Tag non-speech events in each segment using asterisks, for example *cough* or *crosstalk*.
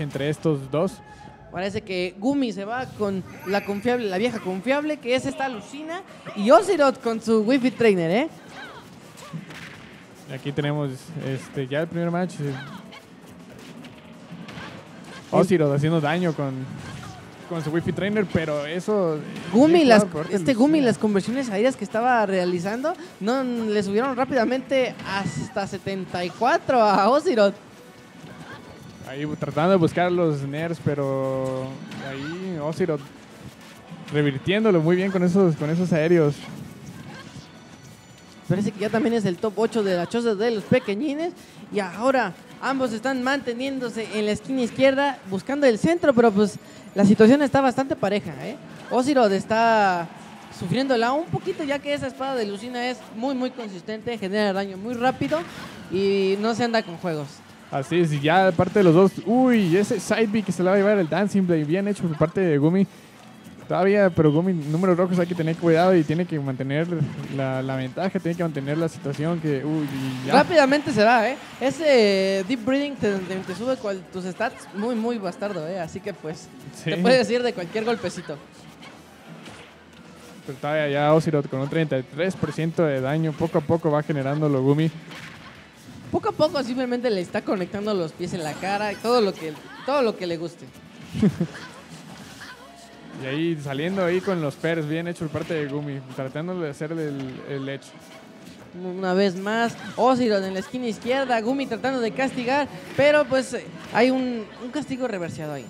entre estos dos. Parece que Gumi se va con la confiable, la vieja confiable, que es esta Lucina, y Osiroth con su Wi-Fi Trainer, ¿eh? Aquí tenemos este ya el primer match. Osiroth haciendo daño con, con su Wi-Fi Trainer, pero eso... Gumi, las, este Gumi, las conversiones aéreas que estaba realizando, no le subieron rápidamente hasta 74 a Osiroth. Ahí tratando de buscar los nerfs, pero ahí Osiroth revirtiéndolo muy bien con esos, con esos aéreos. Parece que ya también es el top 8 de la choza de los pequeñines. Y ahora ambos están manteniéndose en la esquina izquierda, buscando el centro, pero pues la situación está bastante pareja. ¿eh? Osiroth está sufriéndola un poquito, ya que esa espada de Lucina es muy, muy consistente, genera daño muy rápido y no se anda con juegos. Así es, y ya parte de los dos. Uy, ese side B que se le va a llevar el Dancing Blade, bien hecho por parte de Gumi. Todavía, pero Gumi, números rojos hay que tener cuidado y tiene que mantener la, la ventaja, tiene que mantener la situación que. Uy, y ya. Rápidamente se va, ¿eh? Ese Deep Breathing te, te- te sube cual- tus stats muy, muy bastardo, ¿eh? Así que pues Sí. te puedes ir de cualquier golpecito. Pero todavía ya Osiroth con un 33% de daño, poco a poco va generando lo Gumi. Poco a poco simplemente le está conectando los pies en la cara y todo lo que, todo lo que le guste. Y ahí saliendo ahí con los pers, bien hecho por parte de Gumi, tratando de hacer el, el edge. Una vez más, Osiroth en la esquina izquierda, Gumi tratando de castigar, pero pues eh, hay un, un castigo reversiado ahí.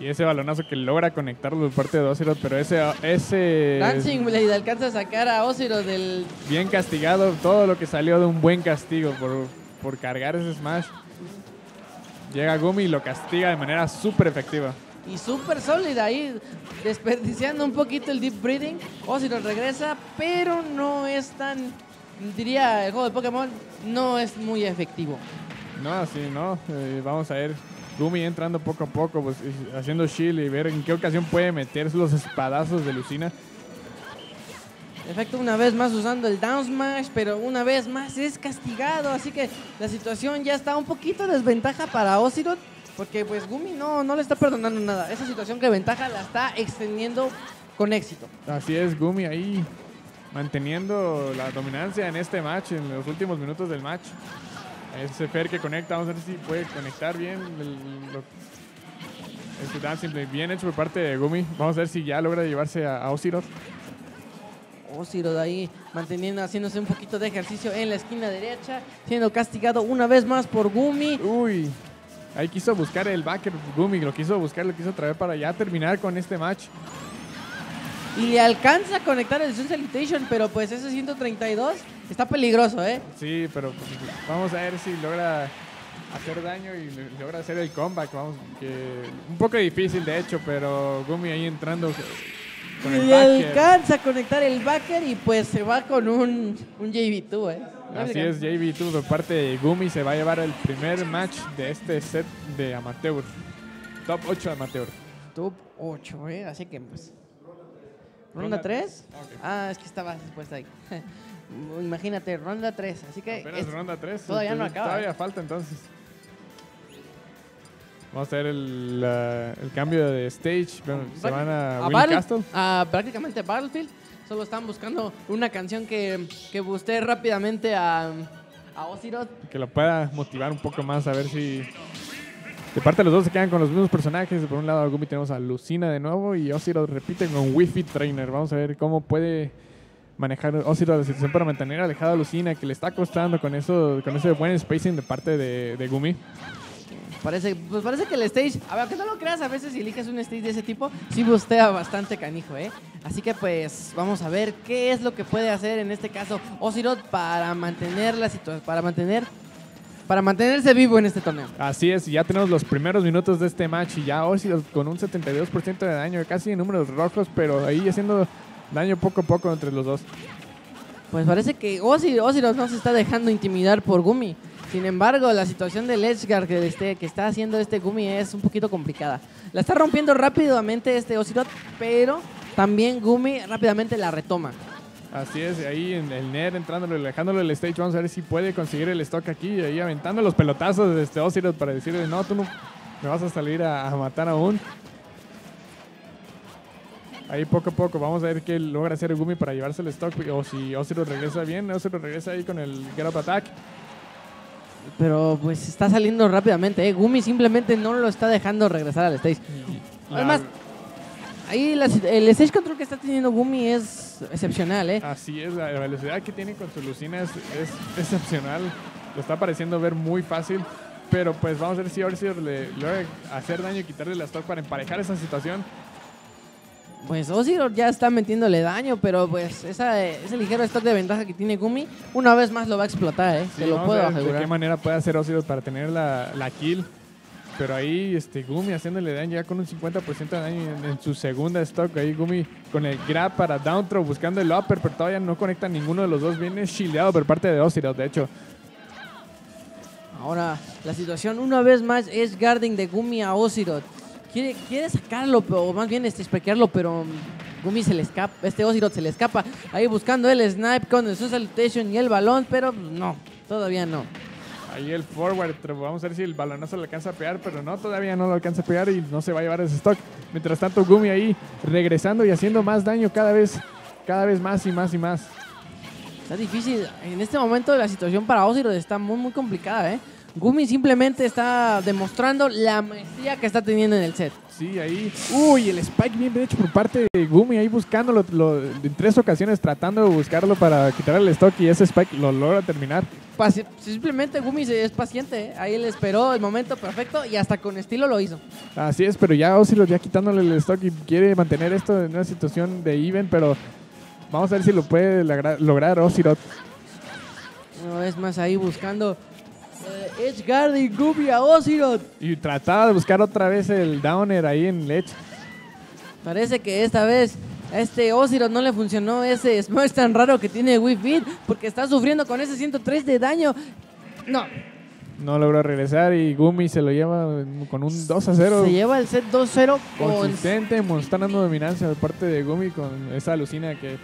Y ese balonazo que logra conectarlo por parte de Osiroth, pero ese, ese Dancing Blade alcanza a sacar a Osiroth del... bien castigado, todo lo que salió de un buen castigo por, por cargar ese smash. Llega Gumi y lo castiga de manera súper efectiva. Y súper sólida ahí, desperdiciando un poquito el Deep Breathing. Osiroth regresa, pero no es tan, diría el juego de Pokémon, no es muy efectivo. No, así no. Eh, vamos a ver. Gumi entrando poco a poco, pues, haciendo shield y ver en qué ocasión puede meter los espadazos de Lucina. Efecto una vez más usando el down smash, pero una vez más es castigado, así que la situación ya está un poquito desventaja para Osiroth, porque pues Gumi no, no le está perdonando nada. Esa situación que ventaja la está extendiendo con éxito. Así es, Gumi ahí manteniendo la dominancia en este match, en los últimos minutos del match. Ese Fer que conecta, vamos a ver si puede conectar bien. El, lo- este Dancing bien hecho por parte de Gumi. Vamos a ver si ya logra llevarse a, a Osiroth. Osiroth ahí manteniendo, haciéndose un poquito de ejercicio en la esquina derecha, siendo castigado una vez más por Gumi. Uy, ahí quiso buscar el backer Gumi, lo quiso buscar, lo quiso traer para ya terminar con este match. Y le alcanza a conectar el Sun Salutation, pero pues ese 132 está peligroso, ¿eh? Sí, pero pues, vamos a ver si logra hacer daño y logra hacer el comeback. Vamos, que un poco difícil de hecho, pero Gumi ahí entrando con el backer. alcanza a conectar el backer y pues se va con un, un JV2, ¿eh? Así es, JV2 por parte de Gumi se va a llevar el primer match de este set de amateur. Top 8 amateur. Top 8, ¿eh? Así que pues... ¿Ronda Ronda 3? Ok. Ah, es que estaba puesta ahí. *laughs* Imagínate, ronda 3. Así que... Apenas es- ronda 3. todavía no acaba, Todavía ¿eh? falta entonces. Vamos a ver el, la- el cambio de stage. Bueno, se van a, a Battle- Castle. a prácticamente Battlefield. Solo están buscando una canción que, que buste rápidamente a, a Osiroth. Que lo pueda motivar un poco más a ver si... De parte los dos se quedan con los mismos personajes. Por un lado Gumi tenemos a Lucina de nuevo y Osiroth repite con Wi-Fi Trainer. Vamos a ver cómo puede manejar Osiroth la situación para mantener alejada a Lucina que le está costando con eso con ese buen spacing de parte de, de Gumi. Parece, pues parece que el stage, a ver, que no lo creas, a veces si eliges un stage de ese tipo, sí bustea bastante canijo, ¿eh? Así que pues vamos a ver qué es lo que puede hacer en este caso Osiroth para mantener la situación, para mantener, para mantenerse vivo en este torneo. Así es, ya tenemos los primeros minutos de este match y ya Osiroth con un 72% de daño, casi en números rojos, pero ahí haciendo daño poco a poco entre los dos. Pues parece que Osi- Osiroth no se está dejando intimidar por Gumi. Sin embargo, la situación del Edgeguard que, este, que está haciendo este Gumi es un poquito complicada. La está rompiendo rápidamente este Osiroth, pero también Gumi rápidamente la retoma. Así es, ahí en el net entrándole, alejándolo del stage, vamos a ver si puede conseguir el stock aquí, ahí aventando los pelotazos de este Osiroth para decirle, no, tú no, Me vas a salir a, a matar aún. Ahí poco a poco vamos a ver qué logra hacer Gumi para llevarse el stock. O si Oziro regresa bien, Oziro regresa ahí con el Get Up Attack. Pero pues está saliendo rápidamente, ¿eh? Gumi simplemente no lo está dejando regresar al stage. Además, ahí la- el stage control que está teniendo Gumi es excepcional, ¿eh? Así es, la velocidad que tiene con su Lucina es, es excepcional. Lo está pareciendo ver muy fácil. Pero pues vamos a ver si Oziro le logra hacer daño y quitarle la stock para emparejar esa situación. Pues Oziro ya está metiéndole daño, pero pues esa, ese ligero stock de ventaja que tiene Gumi, una vez más lo va a explotar, ¿eh? Sí, Te lo puedo a ver de asegurar. qué manera puede hacer Oziro para tener la, la kill. Pero ahí este, Gumi haciéndole daño ya con un 50% de daño en, su segunda stock. Ahí Gumi con el grab para down throw buscando el upper, pero todavía no conecta ninguno de los dos. Viene shieldeado por parte de Oziro, de hecho. Ahora, la situación una vez más es guarding de Gumi a Oziro. Quiere, quiere sacarlo, o más bien este, spekearlo, pero mm, Gumi se le escapa, este Oziro se le escapa. Ahí buscando el snipe con el Salutation y el balón, pero pues, no, todavía no. Ahí el forward, vamos a ver si el balonazo le alcanza a pegar, pero no, todavía no lo alcanza a pegar y no se va a llevar ese stock. Mientras tanto, Gumi ahí regresando y haciendo más daño cada vez, cada vez más y más y más. Está difícil. En este momento la situación para Oziro está muy, muy complicada, ¿eh? Gumi simplemente está demostrando la maestría que está teniendo en el set. Sí, ahí. Uy, el spike bien hecho por parte de Gumi ahí buscándolo lo- en tres ocasiones, tratando de buscarlo para quitarle el stock y ese spike lo logra terminar. Paci- simplemente Gumi es paciente, ¿eh? Ahí él esperó el momento perfecto y hasta con estilo lo hizo. Así es, pero ya Ozilo ya quitándole el stock y quiere mantener esto en una situación de even, pero vamos a ver si lo puede lograr Oziro. Una vez más ahí buscando eh, Edge Guarding Gumi a Oziro. Y trataba de buscar otra vez el downer ahí en Ledge. Parece que esta vez a este Oziro no le funcionó ese smash tan raro que tiene Wii porque está sufriendo con ese 103 de daño. No, No logró regresar y Gumi se lo lleva con un 2 a 0. se lleva el set 2-0 con Consistente, mostrando dominancia por parte de Gumi con esa alucina que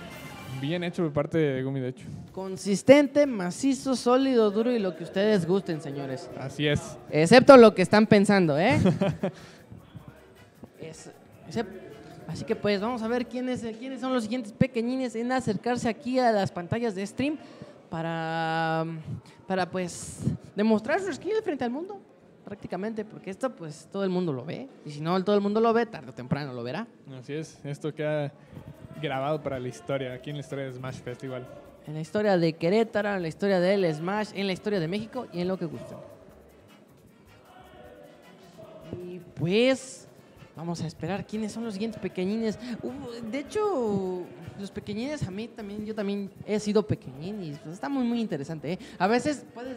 bien hecho por parte de Gumi, de hecho. Consistente, macizo, sólido, duro y lo que ustedes gusten, señores. Así es. Excepto lo que están pensando, ¿eh? *laughs* Es- así que pues vamos a ver quiénes, quiénes son los siguientes pequeñines en acercarse aquí a las pantallas de stream para, para pues demostrar su skill frente al mundo, prácticamente, porque esto pues todo el mundo lo ve. Y si no todo el mundo lo ve, tarde o temprano lo verá. Así es. Esto queda grabado para la historia, aquí en la historia de Smash Festival. En la historia de Querétaro, en la historia del Smash, en la historia de México y en lo que gusten. Y pues vamos a esperar quiénes son los siguientes pequeñines. Uh, de hecho, los pequeñines a mí también, yo también he sido pequeñín y pues, está muy muy interesante. ¿eh? A veces puedes